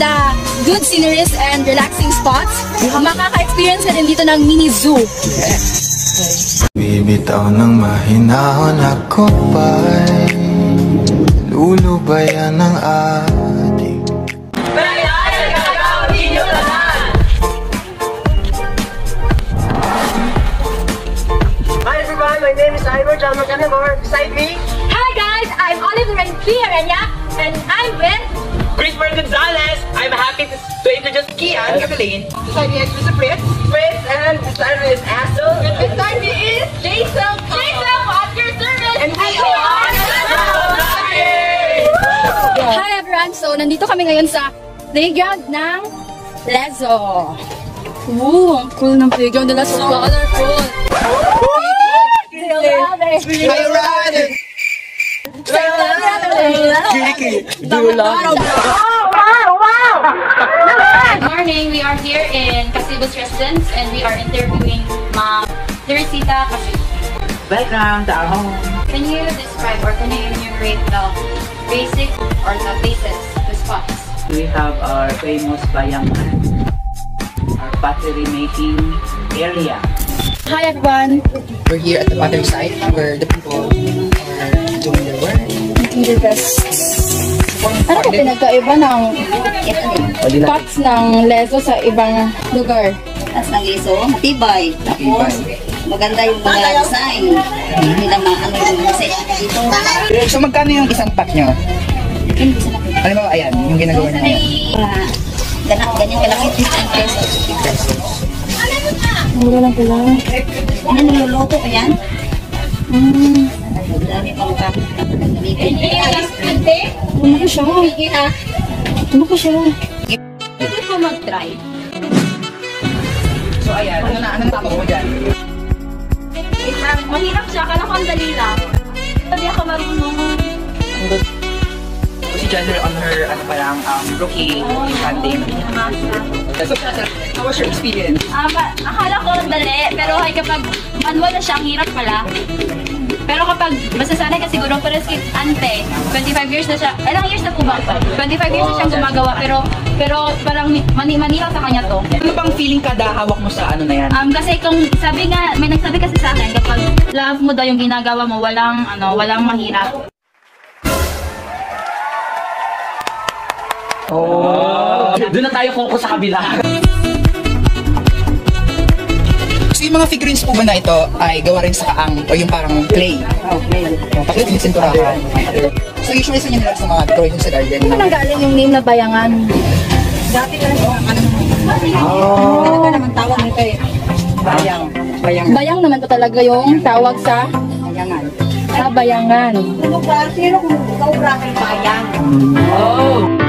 the good sceneries and relaxing spots, makaka-experience ka din dito ng mini zoo. Bibitaw ng mahinahon ako ba'y Lulubayan ng ating Hi everyone, my name is Ivor John Macanamor. Beside me, Hi guys, I'm Olive Renfrey Aranya, and I'm with Christopher Gonzalez. I'm happy to, to introduce Kian. Beside me is Mr. Fritz. Fritz and beside me is Axel. And beside me is Jason. Jason at your service! And we are Hi everyone! So, nandito kami ngayon sa playground ng Lezo. Ooh, ang cool ng playground nila. So colorful. Hi, Ryan! Good morning. We are here in Casibos Residence and we are interviewing Ma'am Teresita Kasi. Welcome to our home. Can you describe or can you enumerate the basic or the places, the spots? We have our famous Bayangan, our pottery making area. Hi everyone! We're here at the pottery site where the people are doing their work. Ano po pinagkaiba ng spots ng Lezo sa ibang lugar? Tapos ng iso, matibay. Tapos, maganda yung mga design. Hindi na maano yung design dito. So magkano yung isang pot nyo? Alam mo, ayan, yung ginagawa nyo. Uh, ganyan, ganyan kalaki 15 pesos. 50 pesos. Mura lang pala. Ano niluluto ko yan? Mm. Ang dami pang kapit na gamitin. Ano ko siya? Ano ko siya? Pwede ko mag-try. So ayan, ano na, ano na tapos mo dyan? Mahirap siya. Kala ko ang dali lang. Hindi ako marunong. Si Jenner on her, ano pa lang, um, rookie handing. So, how was your experience? Ba- akala ko ang dali, pero ay kapag manual na siya, ang hirap pala. Pero kapag masasanay ka siguro, pero si ante, 25 years na siya, ilang years na po ba? 25 years na siyang gumagawa, pero pero parang mani-mani lang sa kanya to. Ano bang feeling kada hawak mo sa ano na yan? Um, kasi kung sabi nga, may nagsabi kasi sa akin, kapag love mo daw yung ginagawa mo, walang, ano, walang mahirap. Oh! Doon na tayo focus sa kabila. So yung mga figurines po ba na ito ay gawa rin sa kaang o yung parang clay? Oh. Yung pakit yung sinturahan. So usually sa inyo nila sa mga drawing sa garden. Ano galing yung name na bayangan? Dati ka lang ano Oh. Talaga naman tawag nito eh. Bayang. Bayang. Bayang naman po talaga yung tawag sa Bayangan. sa bayangan. Ano ba? Sino kung ikaw kay bayang? Oh!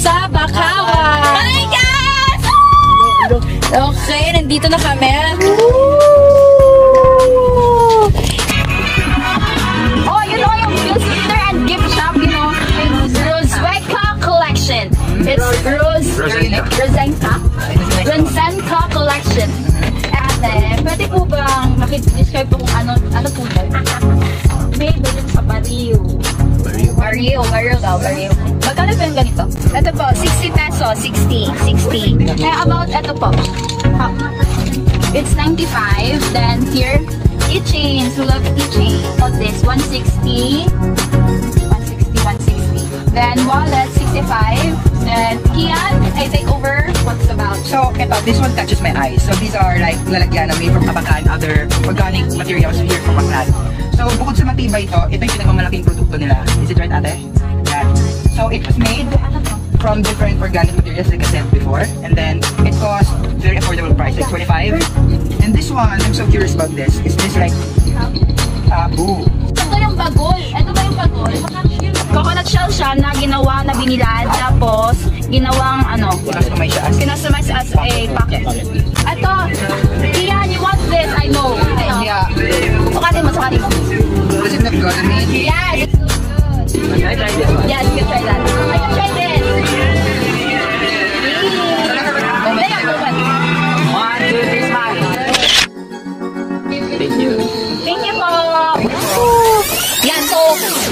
Sa Bakawan. My God! Okay, nandito na kami. Oh, you know yung Filter and gift shop, you know, it's Rosweka Collection. It's Rose... Rosenka? Rosenka Collection. Ate, pwede po bang makidescribe po kung ano, ano po yun? Made din sa Barrio. Barrio, Barrio daw, Barrio. Magkano po yung ganito? Ito po, 60 peso, 60, 60. Eh, about ito po. Ha, It's 95, then here, keychains, we love keychain. About this, 160, 160, 160. Then wallet, 65. Then Kian, I take over. What's about? So, ito, this one catches my eyes. So, these are like lalagyan na made from abakan, other organic materials here from Baclan. So, bukod sa matibay ito, ito yung pinagmamalaking produkto nila. Is it right, ate? Yeah. So, it was made from different organic materials like I said before. And then, it cost very affordable price, like 25 And this one, I'm so curious about this. Is this like tabu? Ito yung bagol. Ito ba yung bagol? Coconut shell siya na ginawa na binilad. Tapos, ginawang ano, Customize siya as customize as a packet. Ito, Kian, you want this? I know. Yeah. Sukatin mo, sukatin mo. Does it look good on me? Yes, it's good. I. Yes, you can try that. I can try this.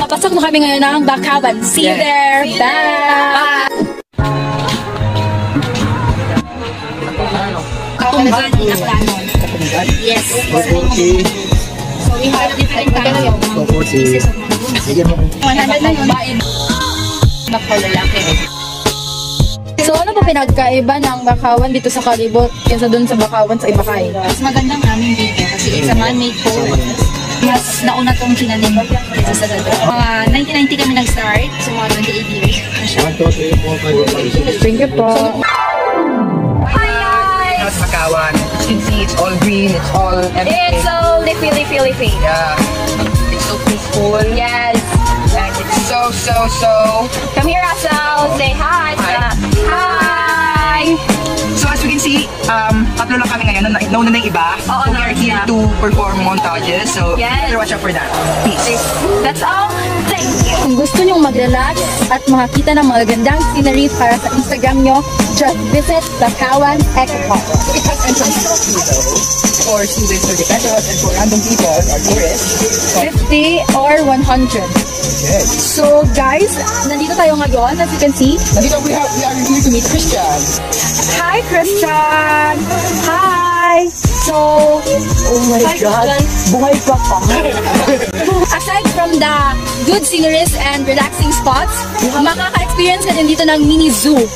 Napasok na kami ngayon ng Bakawan. See you there. Bye. Kapungan na planon. Yes. So, we have different kinds of pieces of mango. 100 na yun. Lalaki. So ano po pinagkaiba ng Bakawan dito sa Kalibot kaysa doon sa Bakawan sa Ibakay? Mas magandang aming video kasi it's a man-made pole. Yes, nauna tong tinanim dito sa Dado. Mga 1990 kami nag-start, so mga 28 years na siya. Thank you po. Hi guys! it's Makawan. As you can see, it's all green, it's all everything. It's so leafy, leafy, leafy. Yeah. It's so peaceful. Yes! And it's so, so, so. Come here, Russell! Say hi! Hi. Hi! So as you can see, um, tatlo lang kami ngayon. Na- Nauna na yung iba. Oo, so we are here to perform montages. So Yes. better watch out for that. Peace. That's all. Thank you! Kung gusto nyong mag-relax at makakita ng mga gandang scenery para sa Instagram nyo, just visit Bakawan Eco Park. It has entrance though. For students, 30 pesos. And for random people or tourists, 50 or 100. So guys, nandito tayo ngayon as you can see. Nandito we, have, we are here to meet Christian. Hi Christian! Hi! So, oh my God, buhay pa pa. Aside from the good sceneries and relaxing spots, makaka-experience ka din dito ng mini zoo.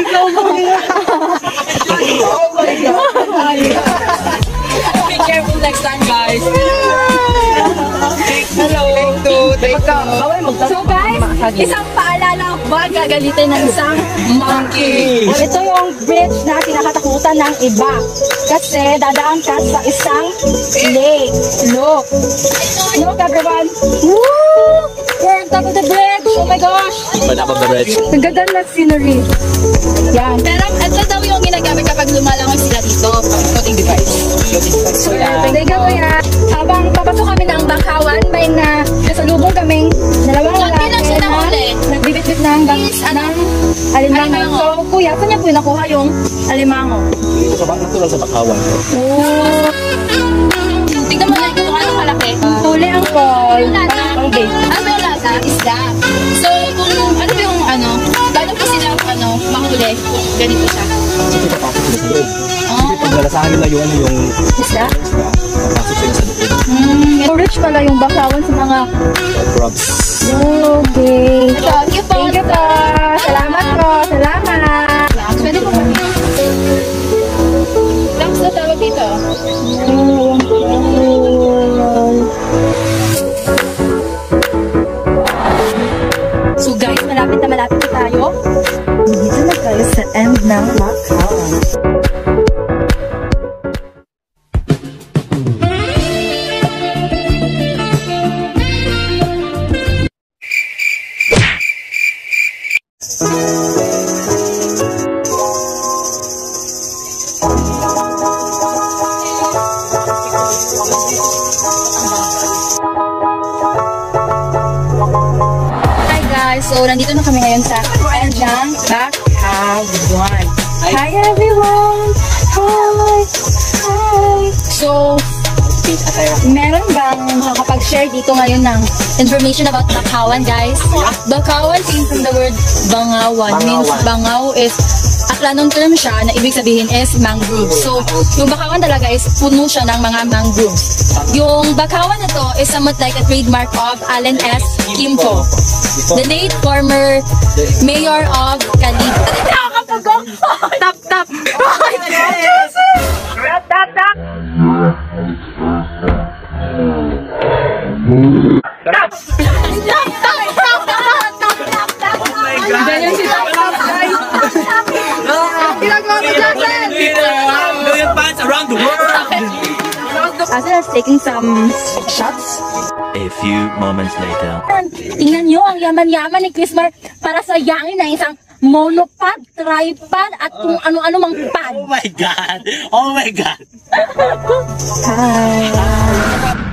Be So guys, isang paalala ba gagalitin ng isang monkey? Ito yung bridge na kinakatakutan ng iba. Kasi dadaan ka sa isang lake. Look. Look everyone. Woo! We're on top of the bridge. Oh my gosh. Ang ganda na scenery. Yan. Pero ito daw yung ginagamit kapag lumalangoy sila dito. Floating device. So, thank you kuya. Habang papasok kami ng Bakawan, may na nasalubong kaming dalawang Konti lang lalaki siya na nagbibit-bit ng, ng, ng alimango. Alimango. So, kuya, saan niya po nakuha yung alimango? Tignan mo lang kung ano kalaki. Huli ang call. Yung. Ang bait. Ano yung lasa? Isda. So, kung ano yung ano, paano po sila ano, mahuli? Ganito siya. Oh, Kadalasan nila yung ano yung Isda? sa loob. Mm, rich pala yung Bakawan sa mga... Crabs. Okay. thank you po. Thank you po. Salamat po. Salamat. Hi guys, So, nandito na kami ngayon sa end ng Hi, everyone! Hi! Hi! So, meron bang makakapag-share dito ngayon ng information about Bakawan, guys? Bakawan came from the word Bangawan. Bangawan. Means Bangaw is Aklanong term siya na ibig sabihin is mangrove. So, yung Bakawan talaga is puno siya ng mga mangroves. Yung Bakawan na to is somewhat like a trademark of Allen S. Kimpo, the late former mayor of Calibo. Tap, tap! Ganyan Jackson is taking some shots. A few moments later. Tingnan nyo, ang yaman-yaman ni Chris Mar para sa yangin ng isang monopod, tripod, at kung ano-ano mang pad. Oh my god. Oh my god. Hi.